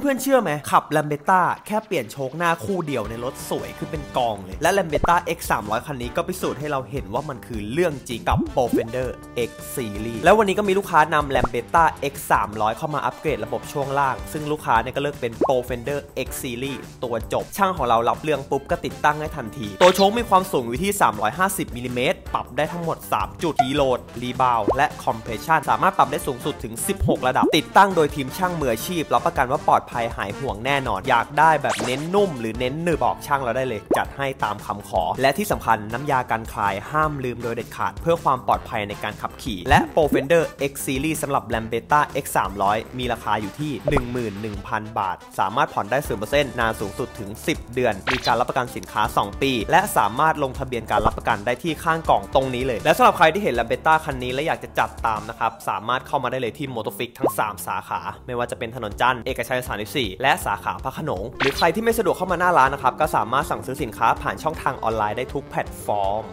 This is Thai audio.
เพื่อนๆเชื่อไหมขับ l a m b e t t a แค่เปลี่ยนโชคหน้าคู่เดียวในรถสวยขึ้นเป็นกองเลย และ l a m b e t t a X 3 0 0คันนี้ก็พิสูจน์ให้เราเห็นว่ามันคือเรื่องจริงกับ p r o f e n d e r X Series แล้ววันนี้ก็มีลูกค้านำ l a m b e t t a X 3 0 0เข้ามาอัปเกรดระบบช่วงล่าง ซึ่งลูกค้าเนี่ยก็เลือกเป็น p r o f e n d e r X Series ตัวจบ ช่างของเรารับเรื่องปุ๊บก็ติดตั้งให้ทันที ตัวโชคมีความสูงอยู่ที่ 350มิลลิเมตร ปรับได้ทั้งหมด 3 จุด Deload Rebound และ Compression สามารถปรับได้สูงสุดถึง 16 ระดับ ติดตั้งโดยทีมช่างมืออาชีพรับประกันว่าปลอดภัยหายห่วงแน่นอน อยากได้แบบเน้นนุ่ม หรือเน้นหนึบบอกช่างเราได้เลย จัดให้ตามคำขอ และที่สำคัญน้ำยากันคลายห้ามลืมโดยเด็ดขาด เพื่อความปลอดภัยในการขับขี่ และ Profender X-Series สำหรับ Lambetta X 300มีราคาอยู่ที่ 11,000 บาท สามารถผ่อนได้0%นานสูงสุดถึง 10 เดือน มีการรับประกันสินค้า 2 ปี และสามารถลงทะเบียนการรับประกันได้ที่ข้างกล่องตรงนี้เลย และสำหรับใครที่เห็น Lambretta คันนี้และอยากจะจัดตามนะครับสามารถเข้ามาได้เลยที่โมโตฟิกทั้ง 3 สาขา ไม่ว่าจะเป็นถนนจันทร์เอกชัย 34 และสาขาพระขนง หรือใครที่ไม่สะดวกเข้ามาหน้าร้านนะครับก็สามารถสั่งซื้อสินค้าผ่านช่องทางออนไลน์ได้ทุกแพลตฟอร์ม